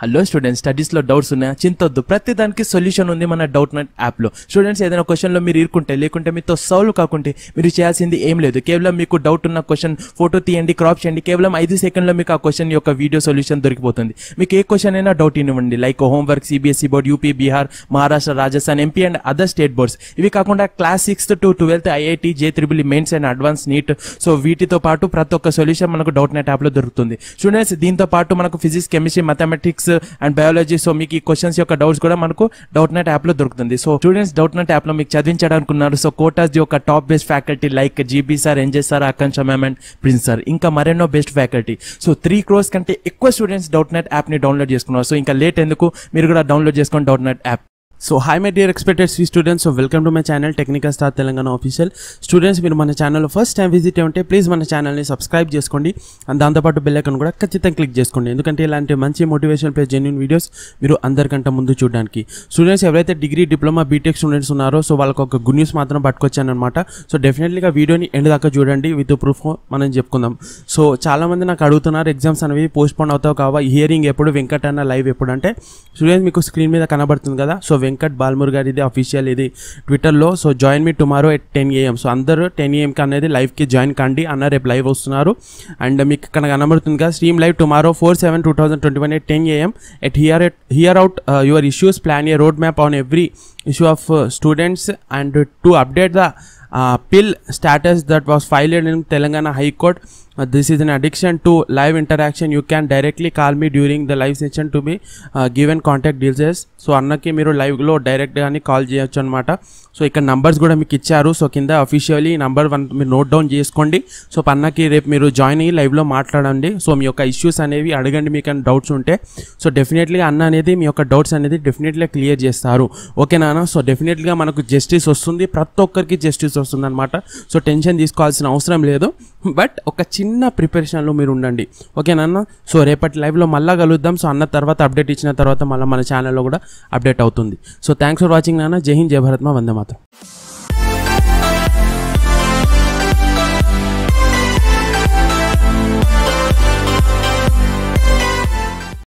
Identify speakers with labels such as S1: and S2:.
S1: Hello students స్టడీస్లో doubts ఉన్నాయా? చింతొద్దు. ప్రతి దానికి సొల్యూషన్ ఉంది మన డౌట్ నెట్ యాప్లో స్టూడెంట్స్ ఏదైనా క్వశ్చన్లో మీరు ఇరుకుంటే లేకుంటే మీతో సాల్వ్ కాకుంటే మీరు చేయాల్సింది ఏం లేదు. కేవలం మీకు డౌట్ ఉన్న క్వశ్చన్ ఫోటో తీయండి క్రాప్ చేయండి. కేవలం ఐదు సెకండ్లో మీకు ఆ క్వశ్చన్ యొక్క వీడియో సొల్యూషన్ దొరికిపోతుంది. మీకు ఏ క్వశ్చన్ అయినా డౌట్ ఇవ్వండి. Like homework CBSE board UP Bihar Maharashtra Rajasthan MP and other state boards ఇవి కాకుండా class sixth to twelfth IIT JEE triple mains and advance NEET so వీటితో పాటు ప్రతి ఒక్క సొల్యూషన్ మనకు డౌట్ నెట్ యాప్లో దొరుకుతుంది. స్టూడెంట్స్ దీంతో పాటు మనకు physics chemistry mathematics and biology. So మీకు ఈ క్వశ్చన్స్ యొక్క డౌట్స్ కూడా మనకు. డౌట్ నెట్ యాప్లో దొరుకుతుంది. సో స్టూడెంట్స్ డౌట్ నెట్ యాప్లో మీకు చదివించడానికి సో కోటాస్ యొక్క top best faculty like GB sir NJ sir Akanksha ma'am and Prince sir ఇంకా మరెన్నో best faculty so three crores కంటే ఎక్కువ స్టూడెంట్స్ డౌట్ నెట్ యాప్ని డౌన్లోడ్ చేసుకున్నారు. సో ఇంకా లేట్ ఎందుకు? మీరు కూడా డౌన్లోడ్ చేసుకోండి Doubtnut app so hi my dear expected C students so welcome to my channel Technical Star Telangana official students మీరు మన ఛానల్లో ఫస్ట్ టైం విజిట్ ఉంటే ప్లీజ్ మన ఛానల్ని సబ్స్క్రైబ్ చేసుకోండి. అండ్ దాంతోపాటు బెల్లైకన్ కూడా ఖచ్చితంగా క్లిక్ చేసుకోండి. ఎందుకంటే ఇలాంటి మంచి మోటివేషన్ ప్లస్ జెన్యున్ వీడియోస్ మీరు అందరికంటే ముందు చూడడానికి. స్టూడెంట్స్ ఎవరైతే డిగ్రీ డిప్లొమా బీటెక్ స్టూడెంట్స్ ఉన్నారో సో వాళ్ళకి ఒక గుడ్ న్యూస్ మాత్రం పట్టుకొచ్చానమాట సో డెఫినెట్లీగా వీడియోని ఎండ్ దాకా చూడండి విత్ ప్రూఫ్ మనం చెప్పుకుందాం. సో చాలామంది నాకు అడుగుతున్నారు ఎగ్జామ్స్ అనేవి పోస్ట్పోన్ అవుతావు కావా? హియరింగ్ ఎప్పుడు వెంకట్ అన్న లైవ్ ఎప్పుడు? అంటే స్టూడెంట్స్ మీకు స్క్రీన్ మీద కనబడుతుంది కదా. సో వెంకట్ బాల్మూర్ గారి ఇది అఫీషియల్ ఇది ట్విట్టర్లో so join me tomorrow at ten AM so అందరూ టెన్ ఏఎంకి అనేది లైవ్కి జాయిన్ కండి. అన్న రేపు లైవ్ వస్తున్నారు. అండ్ మీకు ఇక్కడ కనబడుతుంది కదా stream live tomorrow four seven two thousand twenty one at ten AM at here at here out your issues plan a road map on every issue of students and to update the PIL status that was filed in Telangana High Court. This is an addiction to live interaction you can directly call me during the live session to be given contact details so అన్నకి మీరు లైవ్లో direct కానీ call చేయొచ్చు అనమాట so ఇక్కడ numbers కూడా మీకు ఇచ్చారు. సో కింద అఫీషియల్లీ నంబర్ వన్ మీరు నోట్ డౌన్ చేసుకోండి. సో అన్నకి రేపు మీరు జాయిన్ అయ్యి లైవ్లో మాట్లాడండి. సో మీ యొక్క ఇష్యూస్ అనేవి అడగండి. మీకు డౌట్స్ ఉంటే. సో డెఫినెట్లీ అన్న అనేది మీ యొక్క డౌట్స్ అనేది డెఫినెట్లీ క్లియర్ చేస్తారు. ఓకేనా సో డెఫినెట్గా మనకు జస్టిస్ వస్తుంది. ప్రతి ఒక్కరికి జస్టిస్ వస్తుంది వస్తుందన్నమాట. సో టెన్షన్ తీసుకోవాల్సిన అవసరం లేదు. బట్ ఒక చిన్న ప్రిపరేషన్లో మీరు ఉండండి. ఓకేనా సో రేపటి లైవ్లో మళ్ళీ కలుద్దాం. సో అన్న తర్వాత అప్డేట్ ఇచ్చిన తర్వాత మళ్ళీ మన ఛానల్లో కూడా అప్డేట్ అవుతుంది. సో థ్యాంక్స్ ఫర్ వాచింగ్ నాన్న. జై హింద్ జయ భారత్. వందే మాత్రం.